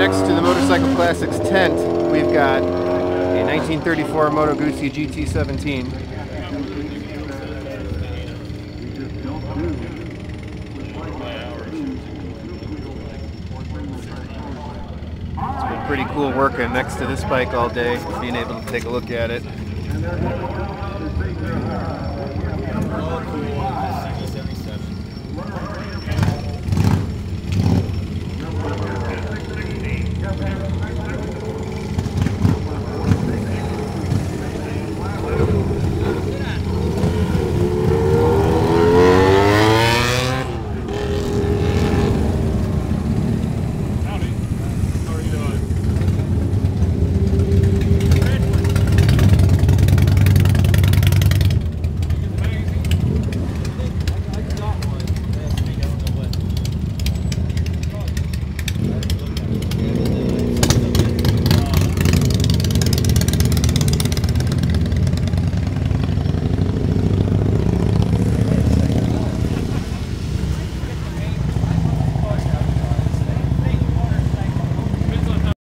next to the Motorcycle Classics tent, we've got a 1934 Moto Guzzi GT17. It's been pretty cool working next to this bike all day, being able to take a look at it.